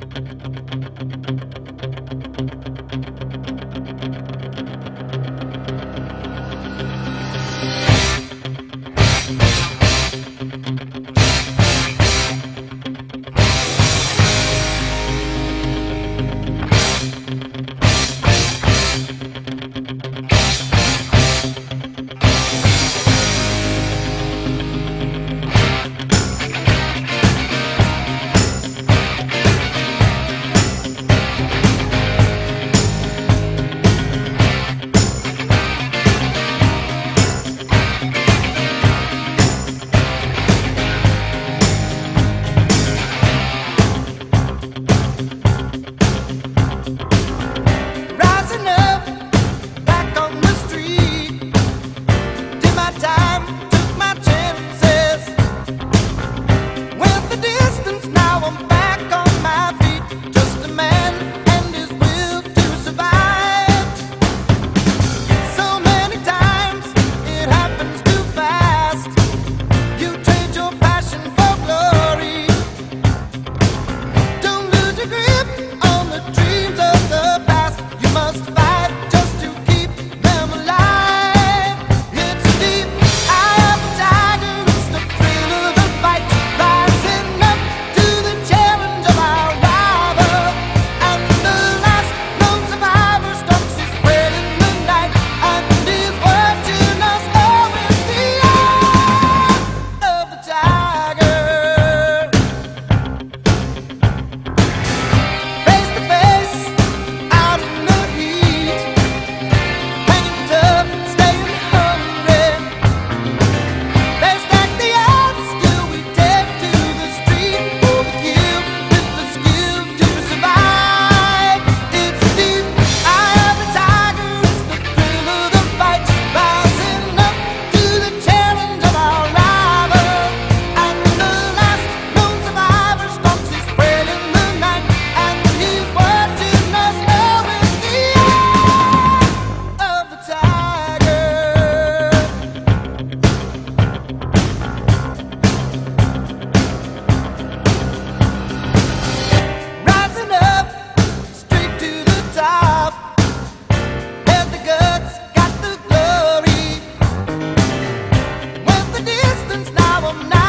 Bye. I'm not.